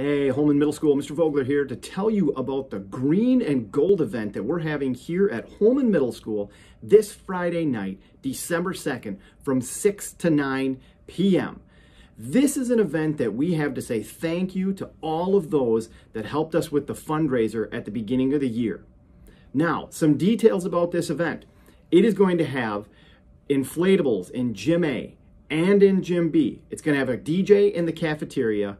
Hey, Holman Middle School, Mr. Vogler here to tell you about the green and gold event that we're having here at Holman Middle School this Friday night, December 2nd, from 6 to 9 p.m. This is an event that we have to say thank you to all of those that helped us with the fundraiser at the beginning of the year. Now, some details about this event. It is going to have inflatables in Gym A and in Gym B. It's going to have a DJ in the cafeteria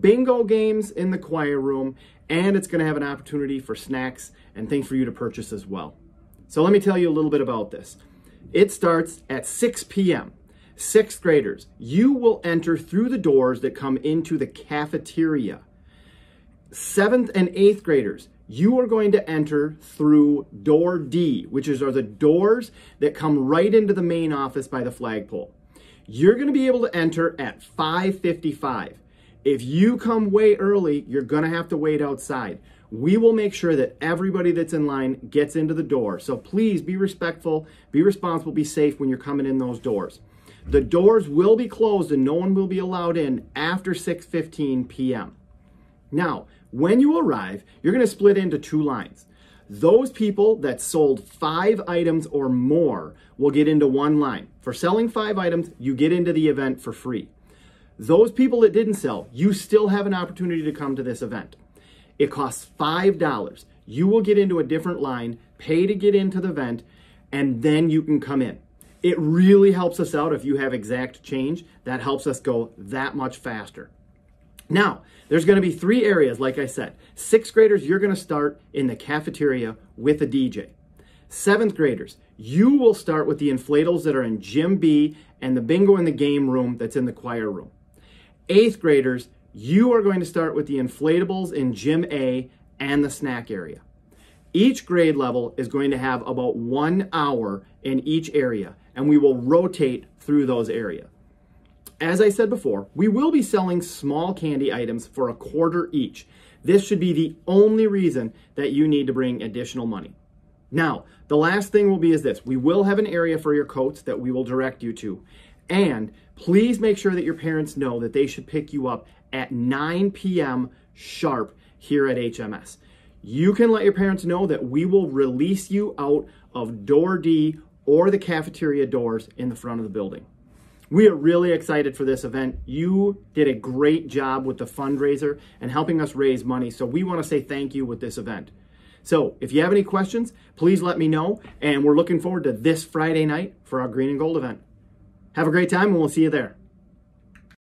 bingo games in the choir room, and it's going to have an opportunity for snacks and things for you to purchase as well. So let me tell you a little bit about this. It starts at 6 p.m. Sixth graders, you will enter through the doors that come into the cafeteria. Seventh and eighth graders, you are going to enter through door D, which is are the doors that come right into the main office by the flagpole. You're going to be able to enter at 555. If you come way early, you're going to have to wait outside. We will make sure that everybody that's in line gets into the door. So please be respectful, be responsible, be safe when you're coming in those doors. The doors will be closed and no one will be allowed in after 6:15 p.m. Now, when you arrive, you're going to split into two lines. Those people that sold five items or more will get into one line. For selling five items, you get into the event for free. Those people that didn't sell, you still have an opportunity to come to this event. It costs $5. You will get into a different line, pay to get into the event, and then you can come in. It really helps us out if you have exact change. That helps us go that much faster. Now, there's going to be three areas, like I said. Sixth graders, you're going to start in the cafeteria with a DJ. Seventh graders, you will start with the inflatables that are in Gym B and the bingo in the game room that's in the choir room. Eighth graders, you are going to start with the inflatables in Gym A and the snack area. Each grade level is going to have about one hour in each area, and we will rotate through those areas. As I said before, we will be selling small candy items for a quarter each. This should be the only reason that you need to bring additional money. Now, the last thing will be is this. We will have an area for your coats that we will direct you to. And please make sure that your parents know that they should pick you up at 9 p.m. sharp here at HMS. You can let your parents know that we will release you out of door D or the cafeteria doors in the front of the building. We are really excited for this event. You did a great job with the fundraiser and helping us raise money, so we want to say thank you with this event. So if you have any questions, please let me know, and we're looking forward to this Friday night for our Green and Gold event. Have a great time, and we'll see you there.